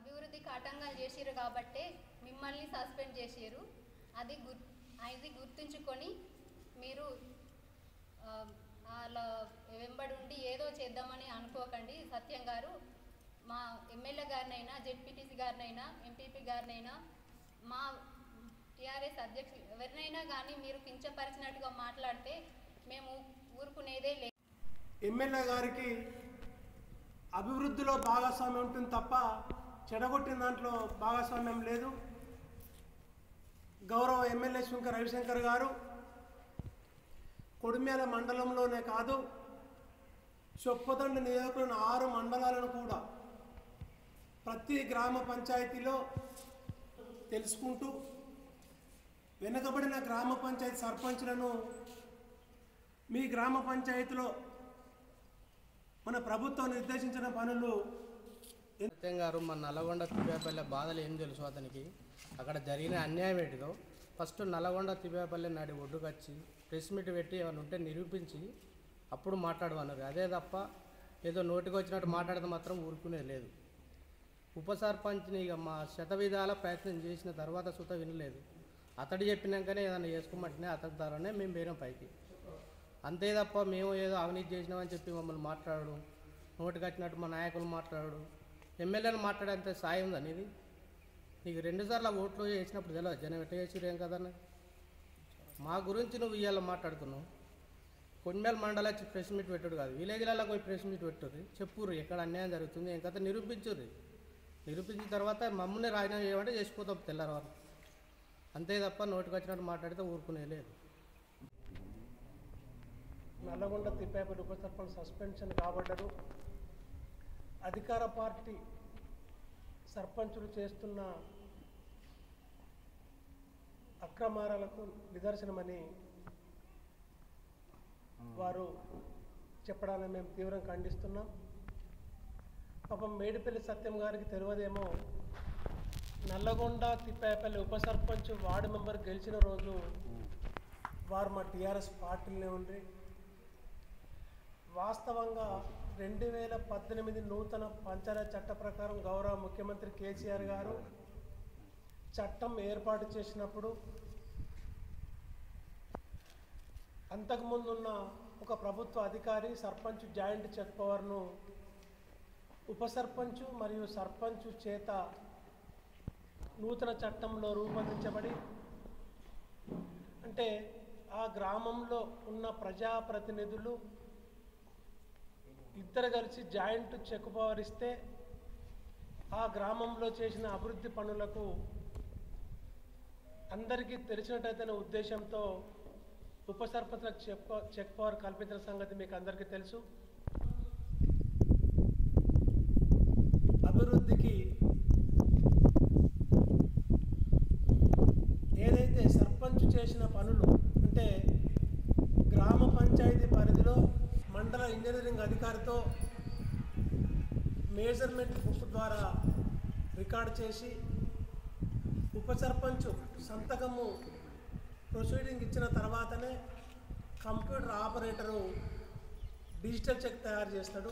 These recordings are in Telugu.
అభివృద్ధికి ఆటంకాలు చేసిరు కాబట్టే మిమ్మల్ని సస్పెండ్ చేసిర్రు. అది గుర్ అది గుర్తుంచుకొని మీరు అలా వెంబడి ఉండి ఏదో చేద్దామని అనుకోకండి. సత్యం గారు మా ఎమ్మెల్యే గారినైనా జెడ్పీటీసీ గారినైనా ఎంపీపీ గారినైనా మా టీఆర్ఎస్ అధ్యక్షులు ఎవరినైనా కానీ మీరు కించపరిచినట్టుగా మాట్లాడితే మేము ఊరుకునేదే లేదు ఎమ్మెల్యే గారికి అభివృద్ధిలో భాగస్వామ్యం ఉంటుంది తప్ప చెడగొట్టిన దాంట్లో భాగస్వామ్యం లేదు. గౌరవ ఎమ్మెల్యే శంకర్ రవిశంకర్ గారు కొడిమేల మండలంలోనే కాదు చొప్పదండి నియోజకవర్గం ఆరు మండలాలను కూడా ప్రతి గ్రామ పంచాయతీలో తెలుసుకుంటూ వెనుకబడిన గ్రామ పంచాయతీ సర్పంచులను మీ గ్రామ పంచాయతీలో మన ప్రభుత్వం నిర్దేశించిన పనులు సత్యం గారు మన నల్లగొండ తిప్పేపల్లె బాధలు ఏం తెలుసు అతనికి? అక్కడ జరిగిన అన్యాయం ఏంటిదో? ఫస్ట్ నల్లగొండ తిప్పేపల్లె నాడి ఒడ్డుకొచ్చి ప్రెస్ మీట్ పెట్టి ఏమైనా ఉంటే నిరూపించి అప్పుడు మాట్లాడమన్నారు. అదే తప్ప ఏదో నోటికి వచ్చినట్టు మాట్లాడితే మాత్రం ఊరుకునే లేదు. ఉప సర్పంచ్ని ఇక మా శతవిధాల ప్రయత్నం చేసిన తర్వాత సుత వినలేదు. అతడు చెప్పినాకనే ఏదైనా చేసుకోమంటేనే అతడి ద్వారానే మేము వేరే పైకి. అంతే తప్ప మేము ఏదో అవినీతి చేసినామని చెప్పి మమ్మల్ని మాట్లాడడం నోటికి వచ్చినట్టు మా నాయకులు మాట్లాడడం ఎమ్మెల్యేలు మాట్లాడేంత సాయం ఉంది అనేది నీకు రెండుసార్లు ఓట్లు వేసినప్పుడు తెలియదు జనం ఎట్లా చేసిరు ఏం మా గురించి నువ్వు ఇవాళ మాట్లాడుతున్నావు. కొన్మేల మండల ప్రెస్ మీట్ పెట్టుడు కాదు. విలేజ్లలో పోయి ప్రెస్ మీట్ పెట్టుర్రి. చెప్పుర్రి ఎక్కడ అన్యాయం జరుగుతుంది ఇంకా కథ? నిరూపించుర్రి. నిరూపించిన తర్వాత మమ్మల్ని రాజీనామా చేయమంటే చేసిపోతాం తెల్లవారు. అంతే తప్ప నోటికి వచ్చినట్టు మాట్లాడితే ఊరుకునే లేదు. నల్లగొండ తిప్పాపల్లి ఉప సర్పంచ్ సస్పెన్షన్ కాబడ్డరు అధికార పార్టీ సర్పంచులు చేస్తున్న అక్రమారాలకు నిదర్శనమని వారు చెప్పడాన్ని మేము తీవ్రంగా ఖండిస్తున్నాం. పాపం మేడిపల్లి సత్యం గారికి తెలియదేమో నల్లగొండ తిప్పేపల్లి ఉప సర్పంచ్ వార్డు మెంబర్ గెలిచిన రోజు వారు మా టీఆర్ఎస్ పార్టీలోనే ఉండి వాస్తవంగా రెండు వేల పద్దెనిమిది నూతన పంచాయత్ చట్ట ప్రకారం గౌరవ ముఖ్యమంత్రి కేసీఆర్ గారు చట్టం ఏర్పాటు చేసినప్పుడు అంతకుముందున్న ఒక ప్రభుత్వ అధికారి సర్పంచ్ జాయింట్ చెక్ పవర్ను ఉప సర్పంచు మరియు సర్పంచ్ చేత నూతన చట్టంలో రూపొందించబడి అంటే ఆ గ్రామంలో ఉన్న ప్రజాప్రతినిధులు ఇద్దరు కలిసి జాయింట్ చెక్ పవర్ ఇస్తే ఆ గ్రామంలో చేసిన అభివృద్ధి పనులకు అందరికీ తెలిసినట్టయితేనే ఉద్దేశంతో ఉప సర్పంచులకు చెక్ చెక్ పవర్ కల్పించిన సంగతి మీకు అందరికీ తెలుసు. అభివృద్ధికి ఏదైతే సర్పంచ్ చేసిన పనులు అంటే గ్రామ పంచాయతీ పరిధిలో మండల ఇంజనీరింగ్ అధికారితో మేజర్మెంట్ బుక్ ద్వారా రికార్డ్ చేసి ఉప సర్పంచ్ సంతకము ప్రొసీడింగ్ ఇచ్చిన తర్వాతనే కంప్యూటర్ ఆపరేటరు డిజిటల్ చెక్ తయారు చేస్తాడు.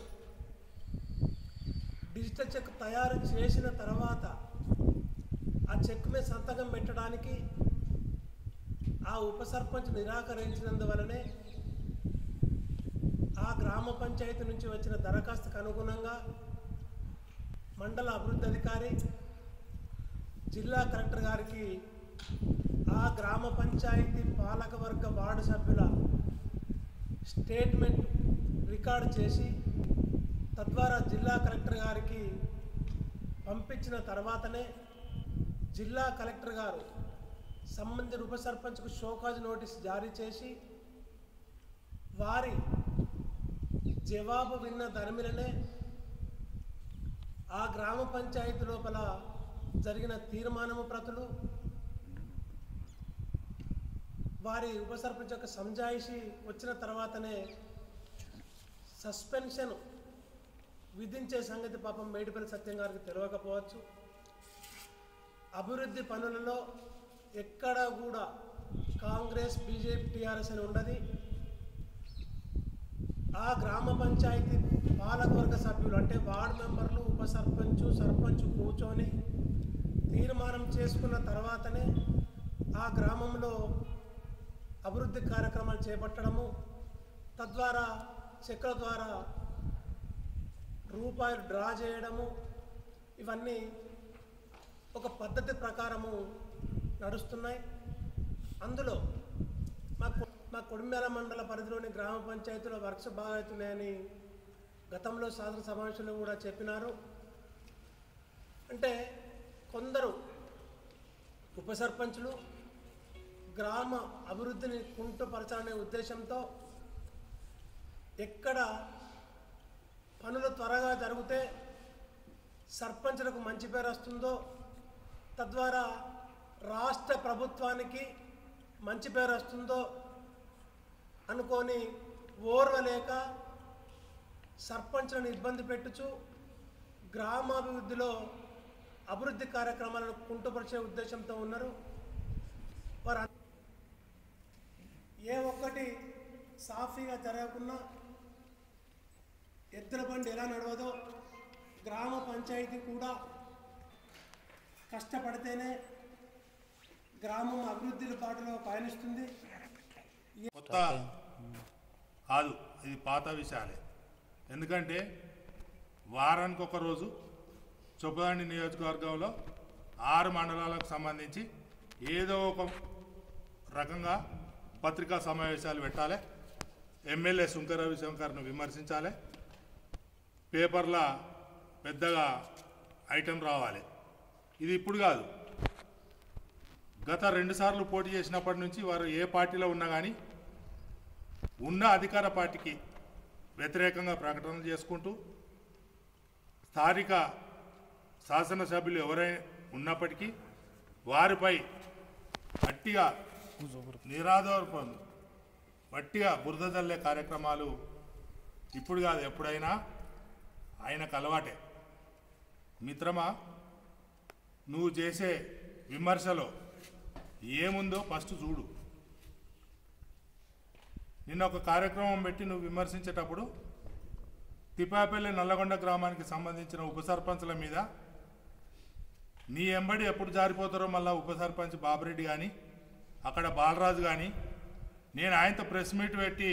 డిజిటల్ చెక్ తయారు చేసిన తర్వాత ఆ చెక్ మీద సంతకం పెట్టడానికి ఆ ఉప సర్పంచ్ నిరాకరించినందువలనే ఆ గ్రామ పంచాయతీ నుంచి వచ్చిన దరఖాస్తుకు అనుగుణంగా మండల అభివృద్ధి అధికారి జిల్లా కలెక్టర్ గారికి ఆ గ్రామ పంచాయతీ పాలకవర్గ వార్డు సభ్యుల స్టేట్మెంట్ రికార్డ్ చేసి తద్వారా జిల్లా కలెక్టర్ గారికి పంపించిన తర్వాతనే జిల్లా కలెక్టర్ గారు సంబంధిత ఉప సర్పంచ్కు షోకాజ్ నోటీస్ జారీ చేసి వారి జవాబు విన్న ధర్మిలనే ఆ గ్రామ పంచాయతీ లోపల జరిగిన తీర్మానము ప్రతులు వారి ఉప సర్పంచ్ యొక్క సంజాయిషి వచ్చిన తర్వాతనే సస్పెన్షన్ విధించే సంగతి పాపం మేడిపల్లి సత్యం గారికి తెలియకపోవచ్చు. అభివృద్ధి పనులలో ఎక్కడా కూడా కాంగ్రెస్ బీజేపీ టీఆర్ఎస్ అని ఉండదు. ఆ గ్రామ పంచాయతీ పాలకవర్గ సభ్యులు అంటే వార్డు మెంబర్లు ఉప సర్పంచ్ సర్పంచ్ కూర్చొని తీర్మానం చేసుకున్న తర్వాతనే ఆ గ్రామంలో అభివృద్ధి కార్యక్రమాలు చేపట్టడము తద్వారా చెక్కల ద్వారా రూపాయలు డ్రా చేయడము ఇవన్నీ ఒక పద్ధతి ప్రకారము నడుస్తున్నాయి. అందులో మా కొ- కొడిమేల మండల పరిధిలోని గ్రామ పంచాయతీలో వర్క్స్ బాగా అవుతున్నాయని గతంలో శాసన సమావేశంలో కూడా చెప్పినారు. అంటే కొందరు ఉప సర్పంచులు గ్రామ అభివృద్ధిని కుంటుపరచాలనే ఉద్దేశంతో ఎక్కడ పనులు త్వరగా జరిగితే సర్పంచులకు మంచి పేరు వస్తుందో తద్వారా రాష్ట్ర ప్రభుత్వానికి మంచి పేరు వస్తుందో అనుకొని ఓర్వలేక సర్పంచ్లను ఇబ్బంది పెట్టుచు గ్రామాభివృద్ధిలో అభివృద్ధి కార్యక్రమాలను కుంటుపరిచే ఉద్దేశంతో ఉన్నారు. వారు ఏ ఒక్కటి సాఫీగా జరగకున్నా ఎద్దుల బండి ఎలా నడవదో గ్రామ పంచాయతీ కూడా కష్టపడితేనే గ్రామం అభివృద్ధి బాటలో పయనిస్తుంది. కొత్త కాదు ఇది పాత విషయాలే ఎందుకంటే వారానికి ఒక రోజు చొప్పదండి నియోజకవర్గంలో ఆరు మండలాలకు సంబంధించి ఏదో ఒక రకంగా పత్రికా సమావేశాలు పెట్టాలి. ఎమ్మెల్యే శంకర రవిశంకర్ను విమర్శించాలి. పేపర్ల పెద్దగా ఐటెం రావాలి. ఇది ఇప్పుడు కాదు. గత రెండుసార్లు పోటీ చేసినప్పటి నుంచి వారు ఏ పార్టీలో ఉన్నా కానీ ఉన్న అధికార పార్టీకి వ్యతిరేకంగా ప్రకటనలు చేసుకుంటూ స్థానిక శాసనసభ్యులు ఎవరైనా ఉన్నప్పటికీ వారిపై గట్టిగా నిరాధారపం గట్టిగా బురద జల్లే కార్యక్రమాలు ఇప్పుడు కాదు ఎప్పుడైనా ఆయనకు అలవాటే. మిత్రమా నువ్వు చేసే విమర్శలో ఏముందో ఫస్ట్ చూడు. నిన్న ఒక కార్యక్రమం పెట్టి నువ్వు విమర్శించేటప్పుడు తిపాపల్లి నల్లగొండ గ్రామానికి సంబంధించిన ఉప సర్పంచ్ల మీద నీ ఎంబడి ఎప్పుడు జారిపోతారో మళ్ళా ఉప సర్పంచ్ బాబురెడ్డి కానీ అక్కడ బాలరాజు కానీ నేను ఆయనతో ప్రెస్ మీట్ పెట్టి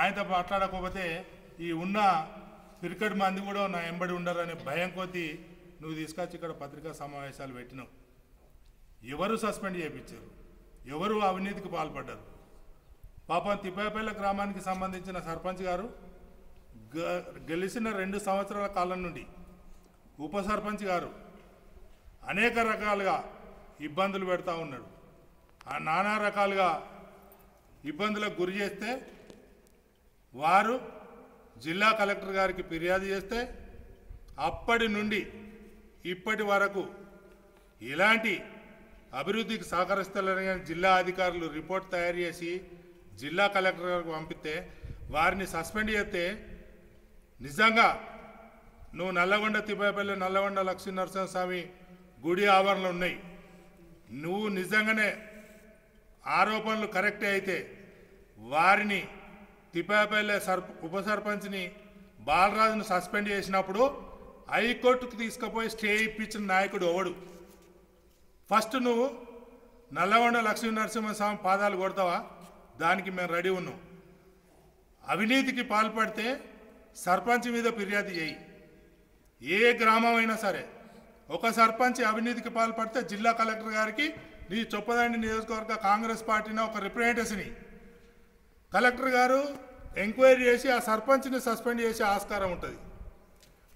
ఆయనతో మాట్లాడకపోతే ఈ ఉన్న క్రికెట్ మంది కూడా నా ఎంబడి ఉండరనే భయం కొద్దీ నువ్వు తీసుకొచ్చి ఇక్కడ పత్రికా సమావేశాలు పెట్టినావు. ఎవరు సస్పెండ్ చేయించారు? ఎవరు అవినీతికి పాల్పడ్డారు? పాపం తిప్పేపల్లి గ్రామానికి సంబంధించిన సర్పంచ్ గారు గ- గెలిచిన రెండు సంవత్సరాల కాలం నుండి ఉప సర్పంచ్ గారు అనేక రకాలుగా ఇబ్బందులు పెడతా ఉన్నాడు. ఆ నానా రకాలుగా ఇబ్బందులకు గురి చేస్తే వారు జిల్లా కలెక్టర్ గారికి ఫిర్యాదు చేస్తే అప్పటి నుండి ఇప్పటి వరకు ఎలాంటి అభివృద్ధికి సహకరిస్తలేని జిల్లా అధికారులు రిపోర్ట్ తయారు చేసి జిల్లా కలెక్టర్ గారికి పంపితే వారిని సస్పెండ్ చేస్తే నిజంగా నువ్వు నల్లగొండ తిప్పపల్లి నల్లగొండ లక్ష్మీ నరసింహస్వామి గుడి ఆవరణలు ఉన్నాయి. నువ్వు నిజంగానే ఆరోపణలు కరెక్టే అయితే వారిని తిప్పాపల్లె సర్ప ఉప సర్పంచ్ని బాలరాజును సస్పెండ్ చేసినప్పుడు హైకోర్టుకు తీసుకుపోయి స్టే ఇప్పించిన నాయకుడు ఎవడు? ఫస్ట్ నువ్వు నల్లగొండ లక్ష్మీ నరసింహస్వామి పాదాలు కొడతావా? దానికి మేము రెడీ ఉన్నాం. అవినీతికి పాల్పడితే సర్పంచ్ మీద ఫిర్యాదు చేయి. ఏ గ్రామం అయినా సరే ఒక సర్పంచ్ అవినీతికి పాల్పడితే జిల్లా కలెక్టర్ గారికి నీ చొప్పదండి నియోజకవర్గ కాంగ్రెస్ పార్టీని ఒక రిప్రజెంటేషన్ని కలెక్టర్ గారు ఎంక్వైరీ చేసి ఆ సర్పంచ్ని సస్పెండ్ చేసే ఆస్కారం ఉంటుంది.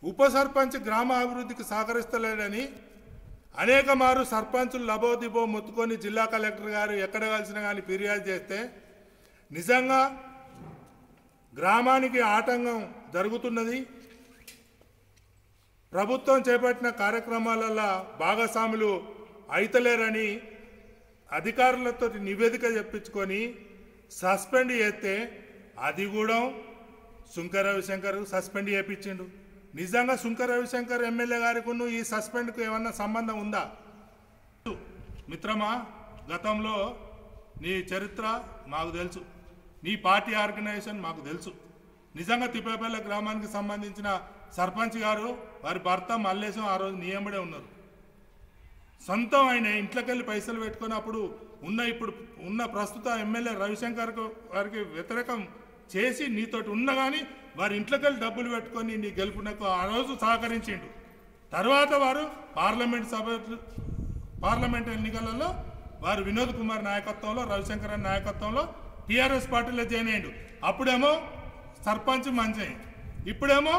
ఉప సర్పంచ్ గ్రామ అభివృద్ధికి సహకరిస్తలేడని అనేక మారు సర్పంచులు లబోదిబో మొత్తుకొని జిల్లా కలెక్టర్ గారు ఎక్కడ కలిసినా కానీ ఫిర్యాదు చేస్తే నిజంగా గ్రామానికి ఆటంకం జరుగుతున్నది. ప్రభుత్వం చేపట్టిన కార్యక్రమాలలో భాగస్వాములు అయితలేరని అధికారులతో నివేదిక చెప్పించుకొని సస్పెండ్ చేస్తే అది కూడా సుంక రవిశంకర్ సస్పెండ్ చేయించిండు నిజంగా సుంక రవిశంకర్ ఎమ్మెల్యే గారికి ఈ సస్పెండ్కు ఏమన్నా సంబంధం ఉందా? మిత్రమా గతంలో నీ చరిత్ర మాకు తెలుసు. నీ పార్టీ ఆర్గనైజేషన్ మాకు తెలుసు. నిజంగా తిప్పేపల్లె గ్రామానికి సంబంధించిన సర్పంచ్ గారు వారి భర్త మల్లేశం ఆ రోజు నియమడే ఉన్నారు. సొంతం ఆయన ఇంట్లోకెళ్ళి పైసలు పెట్టుకున్నప్పుడు ఉన్న ఇప్పుడు ఉన్న ప్రస్తుత ఎమ్మెల్యే రవిశంకర్ వారికి వ్యతిరేకం చేసి నీతోటి ఉన్న కానీ వారి ఇంట్లోకెళ్ళి డబ్బులు పెట్టుకొని నీ గెలుపునకు ఆ రోజు సహకరించిండు. తర్వాత వారు పార్లమెంట్ సభ పార్లమెంట్ ఎన్నికలలో వారు వినోద్ కుమార్ నాయకత్వంలో రవిశంకర్ నాయకత్వంలో టీఆర్ఎస్ పార్టీలో జాయిన్ అప్పుడేమో సర్పంచ్ మంచి ఇప్పుడేమో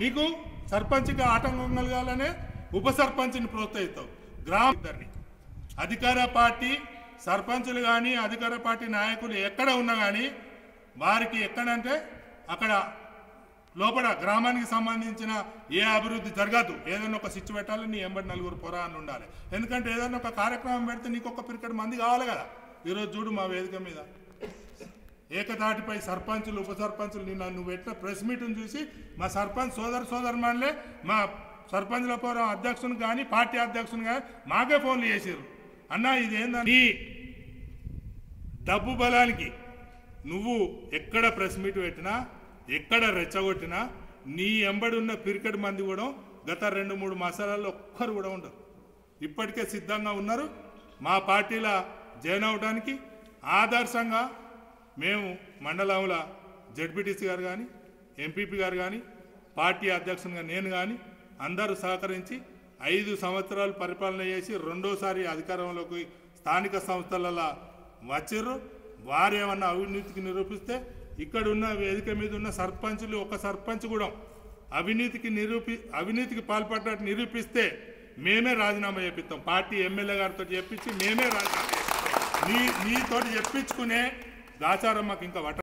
నీకు సర్పంచ్గా ఆటంకం కలగాలనే ఉప సర్పంచ్ని ప్రోత్సహిస్తావు. గ్రామ అధికార పార్టీ సర్పంచులు కానీ అధికార పార్టీ నాయకులు ఎక్కడ ఉన్నా కానీ వారికి ఎక్కడంటే అక్కడ లోపల గ్రామానికి సంబంధించిన ఏ అభివృద్ధి జరగదు. ఏదైనా ఒక స్విచ్ పెట్టాలి నీ ఎంబడి నలుగురు పొరాన్ని అని ఉండాలి. ఎందుకంటే ఏదైనా ఒక కార్యక్రమం పెడితే నీకు ఒక క్రికెట్ మంది కావాలి కదా. ఈరోజు చూడు మా వేదిక మీద. ఏకతాటిపై సర్పంచులు ఉప సర్పంచులు నిన్న నువ్వు పెట్టిన ప్రెస్ మీట్ని చూసి మా సర్పంచ్ సోదర సోదరుమానులే మా సర్పంచుల పోరం అధ్యక్షుని కానీ పార్టీ అధ్యక్షుని కానీ మాకే ఫోన్లు చేసారు అన్న ఇదేందని డబ్బు బలానికి నువ్వు ఎక్కడ ప్రెస్ మీట్ పెట్టినా ఎక్కడ రెచ్చగొట్టినా నీ ఎంబడి ఉన్న పిరికెడ్ మంది కూడా గత రెండు మూడు మాసాలలో ఒక్కరు కూడా ఉండరు. ఇప్పటికే సిద్ధంగా ఉన్నారు. మా పార్టీల జాయిన్ అవడానికి ఆదర్శంగా మేము మండలంలో జడ్పీటీసీ గారు కానీ ఎంపీపీ గారు కానీ పార్టీ అధ్యక్షునిగా నేను కానీ అందరూ సహకరించి ఐదు సంవత్సరాలు పరిపాలన చేసి రెండోసారి అధికారంలోకి స్థానిక సంస్థలలో వచ్చిర్రు. వారు ఏమన్నా అవినీతికి నిరూపిస్తే ఇక్కడ ఉన్న వేదిక మీద ఉన్న సర్పంచులు ఒక సర్పంచ్ కూడా అవినీతికి నిరూపి అవినీతికి పాల్పడ్డట్టు నిరూపిస్తే మేమే రాజీనామా చేపిస్తాం పార్టీ ఎమ్మెల్యే గారితో చెప్పించి మేమే రాజీనామా నీ నీతోటి చెప్పించుకునే దాచారం మాకు ఇంకా వట